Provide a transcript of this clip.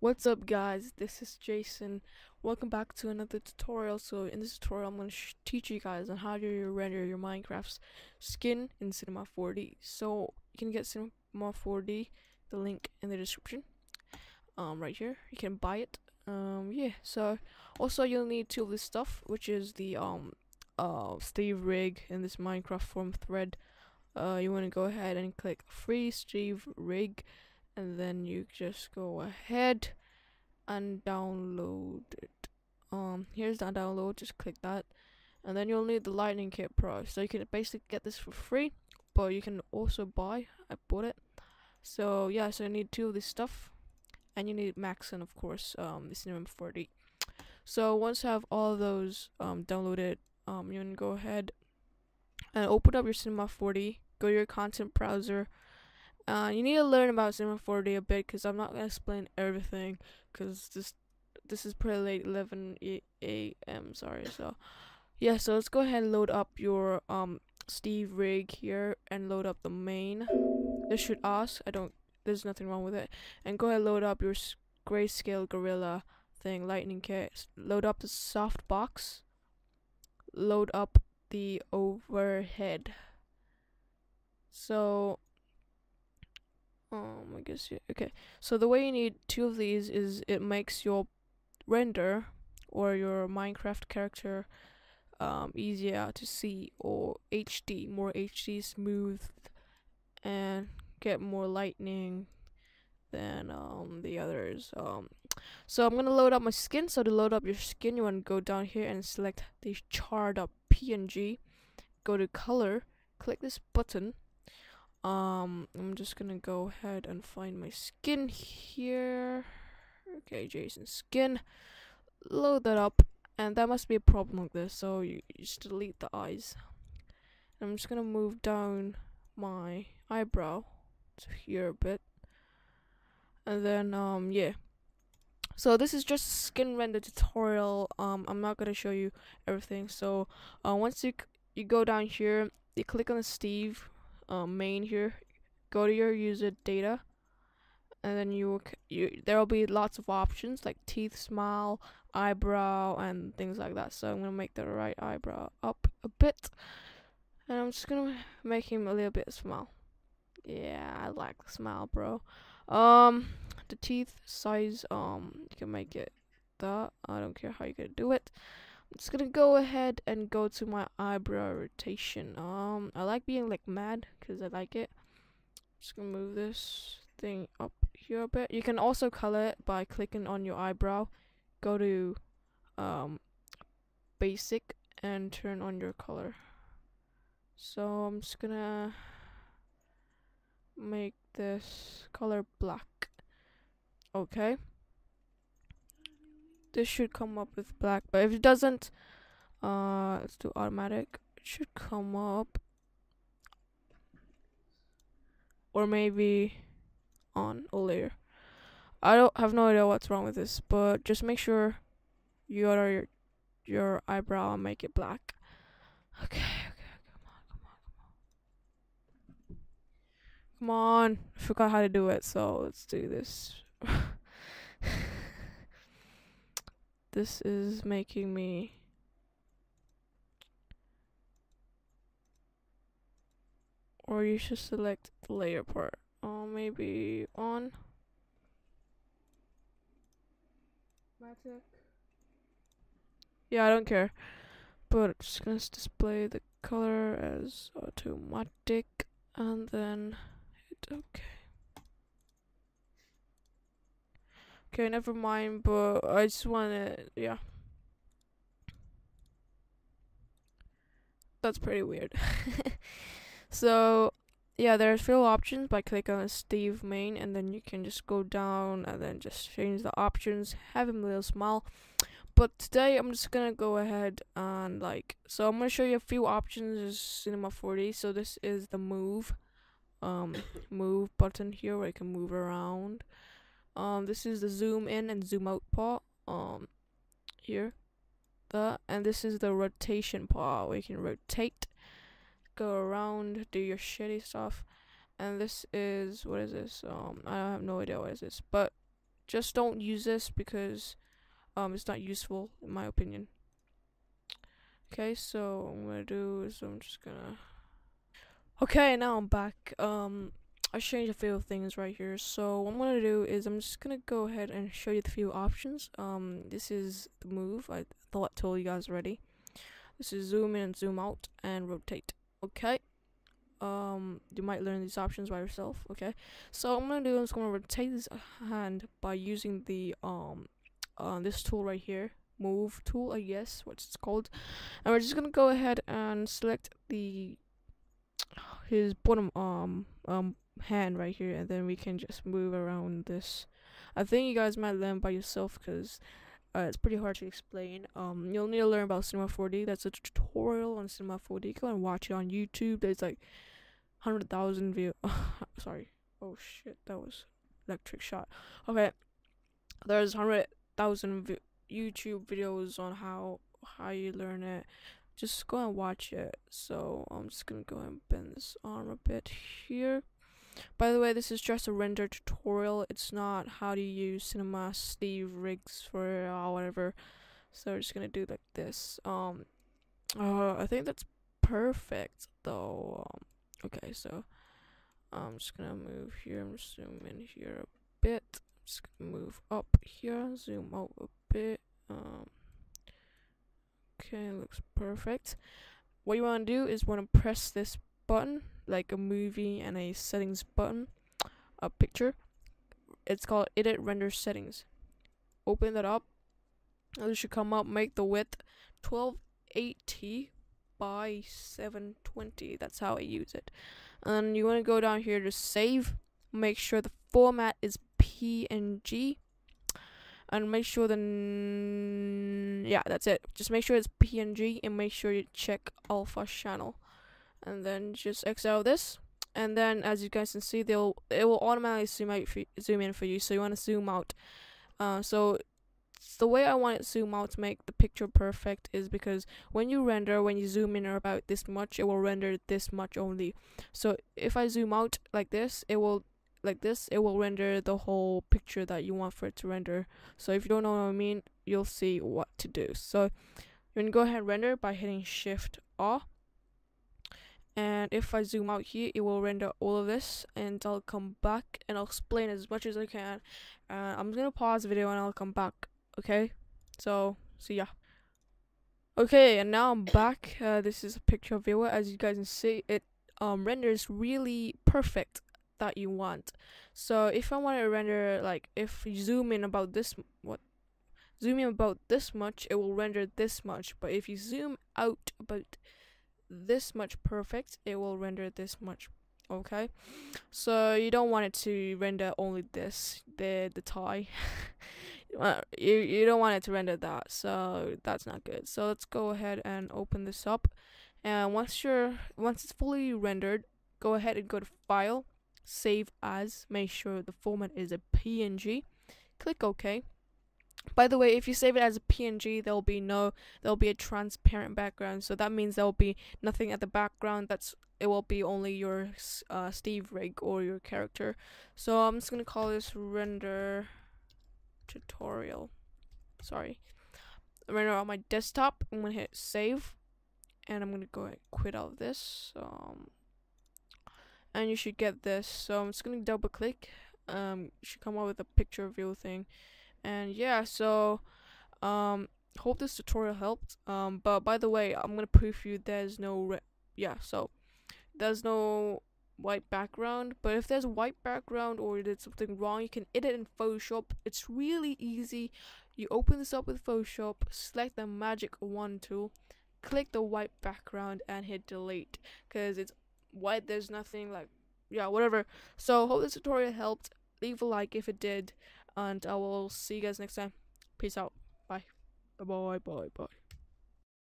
What's up guys, this is Jason. Welcome back to another tutorial. So in this tutorial I'm going to teach you guys on how to render your Minecraft's skin in Cinema 4D. So you can get Cinema 4D, the link in the description, um, right here. You can buy it. Um, yeah, so also you'll need two of this stuff, which is the um, uh, Steve rig in this Minecraft form thread. Uh, you want to go ahead and click free Steve rig and then you just go ahead and download it. Um here's the download just click that. And then you'll need the lightning kit pro so you can basically get this for free but you can also buy i bought it. So yeah so you need two of this stuff and you need max and of course um this number 40 so once you have all of those um downloaded um you can go ahead and open up your cinema 4D go to your content browser uh, you need to learn about 4D a bit because I'm not gonna explain everything because this this is pretty late 11 a.m. Sorry, so yeah. So let's go ahead and load up your um Steve rig here and load up the main. This should ask. I don't. There's nothing wrong with it. And go ahead and load up your Greyscalegorilla thing, lightning kit. Load up the soft box. Load up the overhead. So um, I guess yeah. Okay, so the way you need two of these is it makes your render or your Minecraft character um, easier to see or HD, more HD, smooth, and get more lightning than um, the others. Um, so I'm gonna load up my skin. So to load up your skin, you want to go down here and select the char.png. Go to color, click this button um, I'm just gonna go ahead and find my skin here. Okay, Jason skin. Load that up, and that must be a problem like this. So you, you just delete the eyes. And I'm just gonna move down my eyebrow to here a bit, and then um yeah. So this is just a skin render tutorial. Um, I'm not gonna show you everything. So uh, once you you go down here, you click on the Steve um, main here, go to your user data, and then you will you there will be lots of options like teeth, smile, eyebrow, and things like that. So I'm gonna make the right eyebrow up a bit, and I'm just gonna make him a little bit smile. Yeah, I like the smile, bro. Um, the teeth size, um, you can make it that. I don't care how you're gonna do it. Just gonna go ahead and go to my eyebrow rotation. Um, I like being like mad because I like it. Just gonna move this thing up here a bit. You can also color it by clicking on your eyebrow. Go to um basic and turn on your color. So I'm just gonna make this color black. Okay this should come up with black but if it doesn't uh let's do automatic. It should come up. Or maybe on a layer. I don't have no idea what's wrong with this but just make sure you order your your eyebrow and make it black. Okay okay come on come on come on. Come on. I forgot how to do it so let's do this This is making me or you should select the layer part. Oh, maybe on. Magic. Yeah, I don't care. But I'm just gonna display the color as automatic and then hit OK. Okay, never mind, but I just want to, yeah. That's pretty weird. so, yeah, there's few options by clicking on Steve main, and then you can just go down and then just change the options, have him a little smile. But today I'm just gonna go ahead and like, so I'm gonna show you a few options in Cinema 4D. So this is the move, um, move button here where you can move around. Um, this is the zoom in and zoom out part. Um, here, that, and this is the rotation part where you can rotate, go around, do your shitty stuff. And this is what is this? Um, I have no idea what is this, but just don't use this because um it's not useful in my opinion. Okay, so I'm gonna do is I'm just gonna Okay, now I'm back. Um I changed a few things right here. So what I'm gonna do is I'm just gonna go ahead and show you the few options. Um this is the move. I thought I told you guys already. This is zoom in zoom out and rotate. Okay. Um you might learn these options by yourself, okay? So I'm gonna do is I'm gonna rotate this hand by using the um uh, this tool right here move tool I guess what it's called and we're just gonna go ahead and select the his bottom arm um hand right here and then we can just move around this. I think you guys might learn by yourself because uh, it's pretty hard to explain. Um you'll need to learn about cinema 4d that's a tutorial on cinema 4d go and watch it on youtube. There's like 100,000 view sorry. Oh shit. That was electric shot. Okay. There's 100,000 vi- YouTube videos on how how you learn it. Just go and watch it. So I'm just gonna go and bend this arm a bit here. By the way, this is just a render tutorial. It's not how to use Cinema Steve rigs for uh, whatever. So we're just gonna do like this. Um, uh, I think that's perfect though. Um, okay, so I'm just gonna move here. I'm zoom in here a bit. Just gonna move up here. Zoom out a bit. Um, okay, looks perfect. What you want to do is want to press this button, like a movie and a settings button, a picture. It's called Edit Render Settings. Open that up. It should come up. Make the width 1280 by 720. That's how I use it. And you want to go down here to save. Make sure the format is PNG and make sure the yeah that's it just make sure it's png and make sure you check alpha channel and then just out this and then as you guys can see they'll it will automatically zoom out for, zoom in for you so you want to zoom out uh, so the way I want it zoom out to make the picture perfect is because when you render, when you zoom in about this much, it will render this much only. So if I zoom out like this, it will like this, it will render the whole picture that you want for it to render. So if you don't know what I mean, you'll see what to do. So you're gonna go ahead and render by hitting Shift R. And if I zoom out here, it will render all of this, and I'll come back and I'll explain as much as I can. Uh, I'm gonna pause the video and I'll come back. Okay, so see ya. Okay, and now I'm back. Uh, this is a picture of viewer. As you guys can see, it um renders really perfect that you want. So if I want to render like if you zoom in about this what zoom in about this much, it will render this much. But if you zoom out about this much perfect, it will render this much. Okay, so you don't want it to render only this the the tie. You you don't want it to render that, so that's not good. So let's go ahead and open this up, and once you're once it's fully rendered, go ahead and go to File, save as, make sure the format is a PNG, click OK. By the way, if you save it as a PNG, there'll be no, there'll be a transparent background. So that means there'll be nothing at the background. That's it will be only your uh, Steve rig or your character. So I'm just gonna call this render tutorial. Sorry, render on my desktop. I'm gonna hit save, and I'm gonna go and quit out of this. Um, and you should get this. So I'm just gonna double click. Um, should come up with a picture view thing, and yeah. So, um, hope this tutorial helped. Um, but by the way, I'm gonna you there's no yeah. So there's no white background but if there's white background or you did something wrong you can edit in photoshop it's really easy you open this up with photoshop select the magic wand tool click the white background and hit delete because it's white there's nothing like yeah whatever so hope this tutorial helped leave a like if it did and i will see you guys next time. Peace out. Bye. Bye bye bye